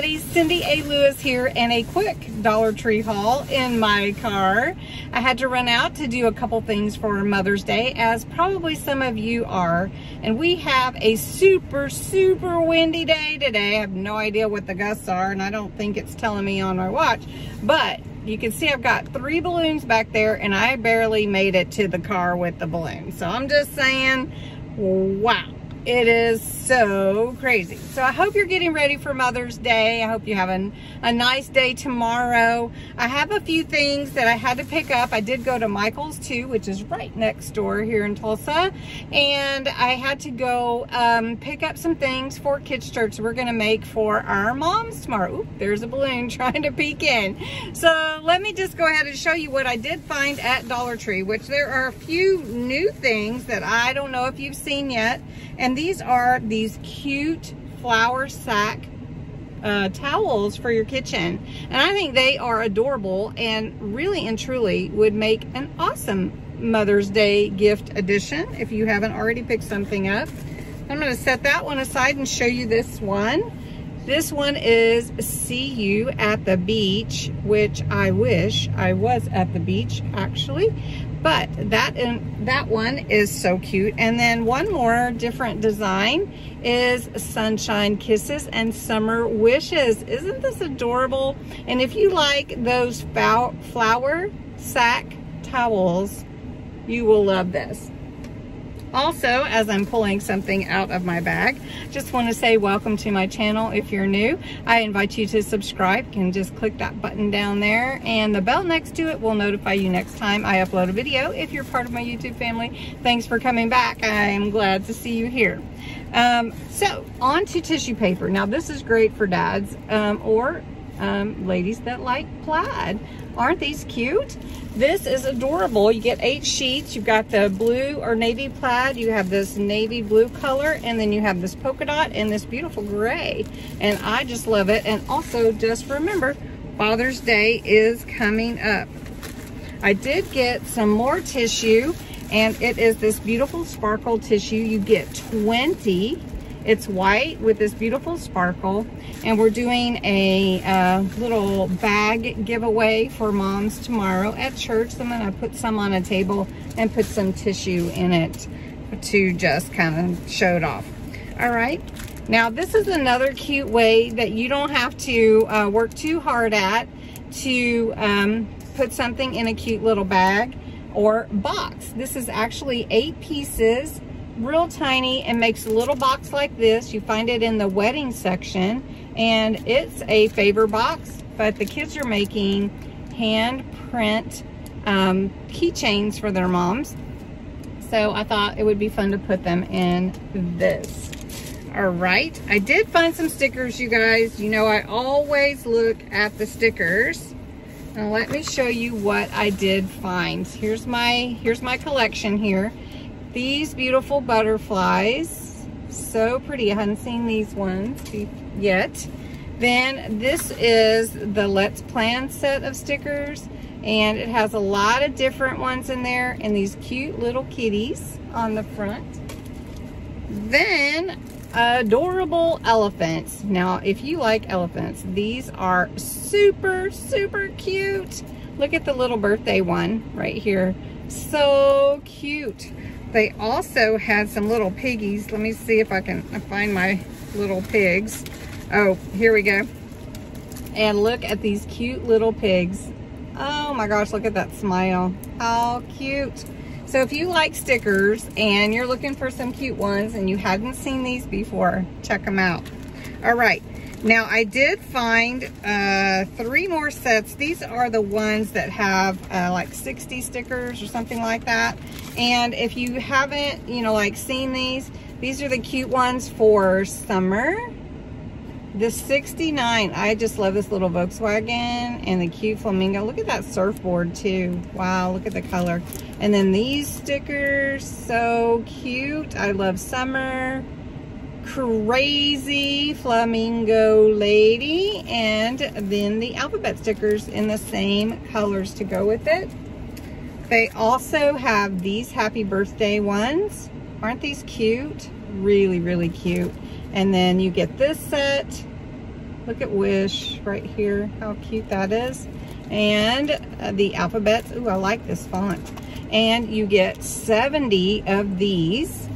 everybody. Cindy A. Lewis here and a quick Dollar Tree haul in my car. I had to run out to do a couple things for Mother's Day as probably some of you are. And we have a super, super windy day today. I have no idea what the gusts are and I don't think it's telling me on my watch. But you can see I've got three balloons back there and I barely made it to the car with the balloon. So I'm just saying, wow it is so crazy. So I hope you're getting ready for Mother's Day. I hope you have a, nice day tomorrow. I have a few things that I had to pick up. I did go to Michael's too, which is right next door here in Tulsa. And I had to go um, pick up some things for Kids Church we're going to make for our moms tomorrow. There's a balloon trying to peek in. So let me just go ahead and show you what I did find at Dollar Tree, which there are a few new things that I don't know if you've seen yet. And these are these cute flour sack uh, towels for your kitchen. And I think they are adorable and really and truly would make an awesome Mother's Day gift addition if you haven't already picked something up. I'm going to set that one aside and show you this one. This one is See You at the Beach, which I wish I was at the beach actually. But that that one is so cute. And then one more different design is Sunshine Kisses and Summer Wishes. Isn't this adorable? And if you like those flour sack towels, you will love this. Also, as I'm pulling something out of my bag, just want to say welcome to my channel if you're new. I invite you to subscribe. You can just click that button down there and the bell next to it will notify you next time I upload a video. If you're part of my YouTube family, thanks for coming back. I am glad to see you here. Um, so, on to tissue paper. Now, this is great for dads um, or um, ladies that like plaid. Aren't these cute? This is adorable. You get eight sheets. You've got the blue or navy plaid. You have this navy blue color, and then you have this polka dot and this beautiful gray. And I just love it. And also, just remember, Father's Day is coming up. I did get some more tissue, and it is this beautiful sparkle tissue. You get 20 it's white with this beautiful sparkle. And we're doing a uh, little bag giveaway for moms tomorrow at church. So I'm gonna put some on a table and put some tissue in it to just kind of show it off. All right. Now this is another cute way that you don't have to uh, work too hard at to um, put something in a cute little bag or box. This is actually eight pieces real tiny and makes a little box like this. You find it in the wedding section and it's a favor box, but the kids are making hand print um, keychains for their moms. So I thought it would be fun to put them in this. All right, I did find some stickers, you guys. You know, I always look at the stickers. Now let me show you what I did find. Here's my, here's my collection here these beautiful butterflies. So pretty. I hadn't seen these ones yet. Then this is the Let's Plan set of stickers. And it has a lot of different ones in there and these cute little kitties on the front. Then adorable elephants. Now, if you like elephants, these are super, super cute. Look at the little birthday one right here. So cute. They also had some little piggies. Let me see if I can find my little pigs. Oh, here we go. And look at these cute little pigs. Oh my gosh, look at that smile. How cute. So if you like stickers and you're looking for some cute ones and you hadn't seen these before, check them out. All right, now I did find uh, three more sets. These are the ones that have uh, like 60 stickers or something like that. And if you haven't, you know, like seen these, these are the cute ones for summer. The 69, I just love this little Volkswagen and the cute flamingo. Look at that surfboard too. Wow, look at the color. And then these stickers, so cute. I love summer crazy flamingo lady and then the alphabet stickers in the same colors to go with it. They also have these happy birthday ones. Aren't these cute? Really, really cute. And then you get this set Look at Wish right here, how cute that is. And uh, the alphabets, ooh, I like this font. And you get 70 of these.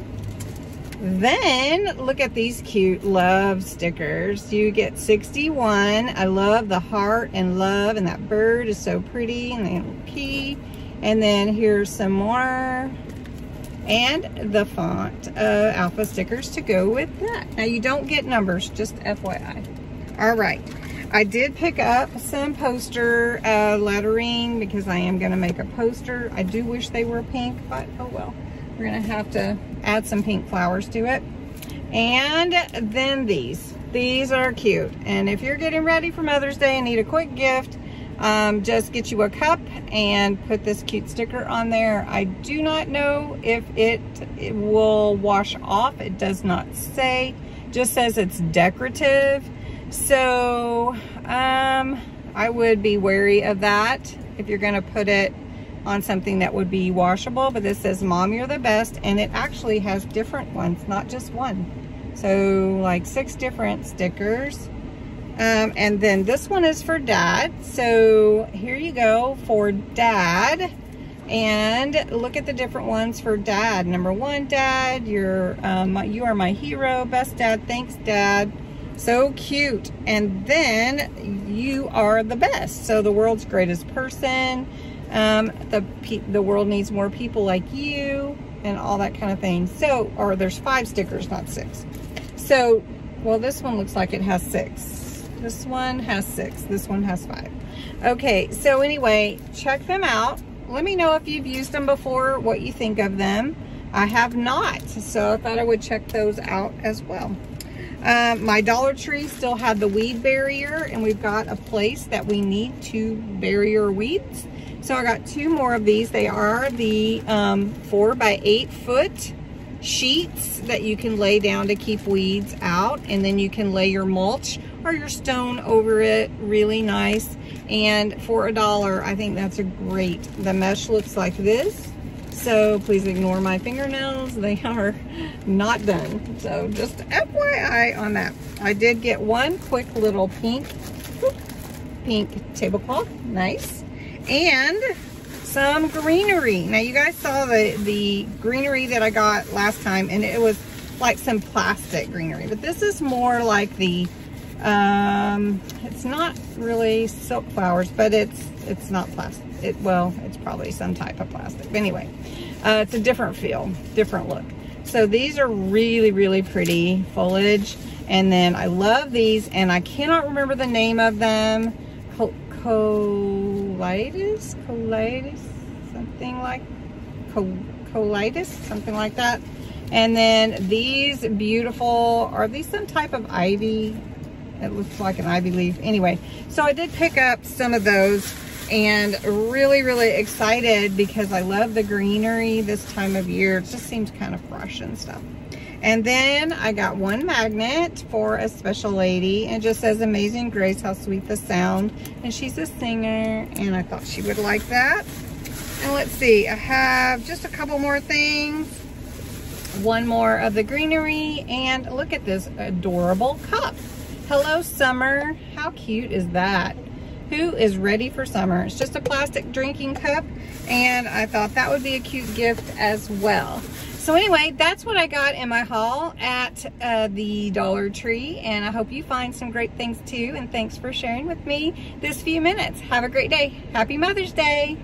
Then look at these cute love stickers. You get 61. I love the heart and love and that bird is so pretty and the little key. And then here's some more and the font uh, alpha stickers to go with that. Now you don't get numbers, just FYI. All right, I did pick up some poster uh, lettering because I am gonna make a poster. I do wish they were pink, but oh well. We're gonna have to add some pink flowers to it. And then these. These are cute. And if you're getting ready for Mother's Day and need a quick gift, um, just get you a cup and put this cute sticker on there. I do not know if it, it will wash off. It does not say. Just says it's decorative. So um, I would be wary of that if you're going to put it on something that would be washable. But this says, Mom, you're the best. And it actually has different ones, not just one. So like six different stickers. Um, and then this one is for dad. So here you go for dad. And look at the different ones for dad. Number one, dad, you're, um, you are my hero. Best dad, thanks dad. So cute. And then you are the best. So the world's greatest person. Um, the, the world needs more people like you and all that kind of thing. So, or there's five stickers, not six. So, well, this one looks like it has six. This one has six. This one has five. Okay, so anyway, check them out. Let me know if you've used them before, what you think of them. I have not, so I thought I would check those out as well. Um, my Dollar Tree still had the weed barrier, and we've got a place that we need to barrier weeds. So I got two more of these. They are the um, four by eight foot sheets that you can lay down to keep weeds out, and then you can lay your mulch or your stone over it. Really nice. And for a dollar I think that's a great the mesh looks like this. So please ignore my fingernails. They are not done. So just FYI on that. I did get one quick little pink pink tablecloth. Nice and some greenery now you guys saw the the greenery that I got last time and it was like some plastic greenery but this is more like the um, it's not really silk flowers, but it's it's not plastic. It well, it's probably some type of plastic. But anyway, uh, it's a different feel, different look. So these are really, really pretty foliage. And then I love these, and I cannot remember the name of them. Col colitis, colitis, something like col colitis, something like that. And then these beautiful, are these some type of ivy? It looks like an ivy leaf. Anyway, so I did pick up some of those and really, really excited because I love the greenery this time of year. It just seems kind of fresh and stuff. And then I got one magnet for a special lady. It just says Amazing Grace, how sweet the sound. And she's a singer and I thought she would like that. And let's see, I have just a couple more things. One more of the greenery and look at this adorable cup. Hello Summer. How cute is that? Who is ready for summer? It's just a plastic drinking cup and I thought that would be a cute gift as well. So anyway, that's what I got in my haul at uh, the Dollar Tree and I hope you find some great things too and thanks for sharing with me this few minutes. Have a great day. Happy Mother's Day.